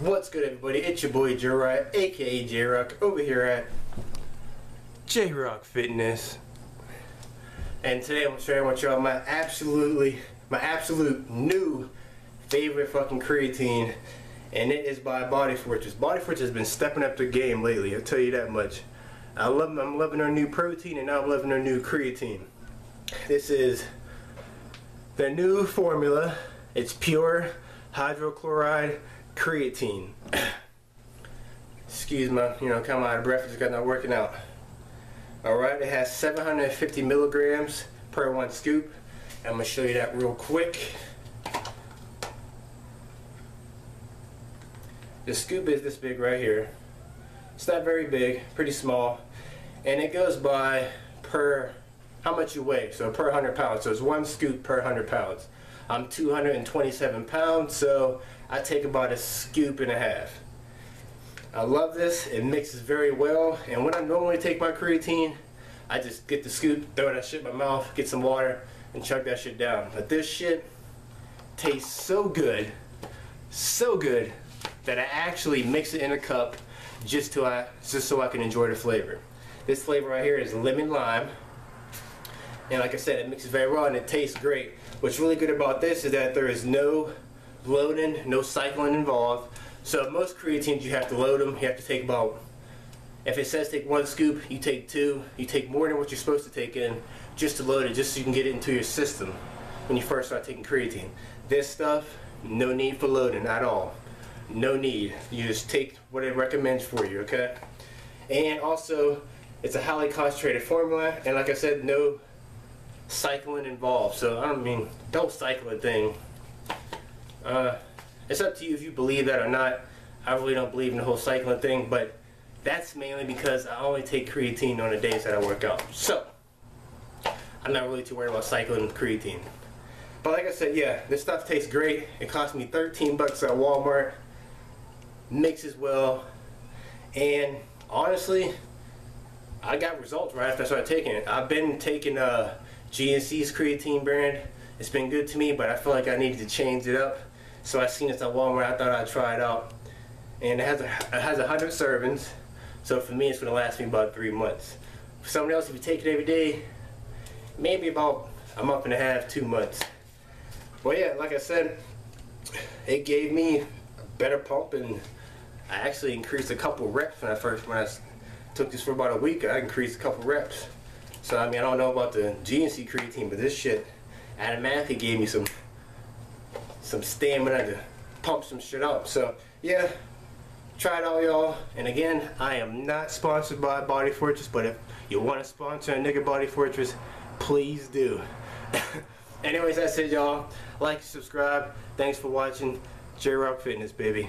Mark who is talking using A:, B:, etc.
A: What's good, everybody? It's your boy J Rock, aka J Rock, over here at J Rock Fitness. And today I'm sharing with y'all my absolutely, my absolute new favorite fucking creatine, and it is by Body Fortress. Body Fortress has been stepping up the game lately. I'll tell you that much. I love, I'm loving their new protein, and now I'm loving their new creatine. This is their new formula. It's pure hydrochloride creatine. Excuse me, you know, come out of breath, just got not working out. Alright, it has 750 milligrams per one scoop. I'm gonna show you that real quick. The scoop is this big right here. It's not very big, pretty small. And it goes by per how much you weigh, so per 100 pounds. So it's one scoop per 100 pounds. I'm 227 pounds, so I take about a scoop and a half. I love this. It mixes very well. And when I normally take my creatine, I just get the scoop, throw that shit in my mouth, get some water, and chug that shit down. But this shit tastes so good, so good, that I actually mix it in a cup just to I just so I can enjoy the flavor. This flavor right here is lemon lime. And like I said, it mixes very well and it tastes great. What's really good about this is that there is no loading, no cycling involved. So most creatines you have to load them. You have to take about, if it says take one scoop, you take two. You take more than what you're supposed to take in just to load it, just so you can get it into your system when you first start taking creatine. This stuff, no need for loading at all. No need. You just take what it recommends for you, okay? And also, it's a highly concentrated formula, and like I said, no cycling involved. So I don't mean don't cycle a thing. Uh, it's up to you if you believe that or not. I really don't believe in the whole cycling thing, but that's mainly because I only take creatine on the days that I work out. So I'm not really too worried about cycling creatine. But like I said, yeah, this stuff tastes great. It cost me 13 bucks at Walmart. Mixes well. And honestly, I got results right after I started taking it. I've been taking uh, GNC's creatine brand. It's been good to me, but I feel like I needed to change it up. So I seen this at Walmart. I thought I'd try it out, and it has a, it has hundred servings. So for me, it's gonna last me about three months. For someone else, if you take it every day, maybe about a month and a half, two months. But yeah, like I said, it gave me a better pump, and I actually increased a couple reps when I first when I took this for about a week. I increased a couple reps. So I mean, I don't know about the GNC creatine, but this shit automatically gave me some some stamina to pump some shit up. So yeah, try it out, y'all. And again, I am not sponsored by Body Fortress, but if you want to sponsor a nigga Body Fortress, please do. Anyways, that's it, y'all. Like, subscribe. Thanks for watching. J Rock Fitness, baby.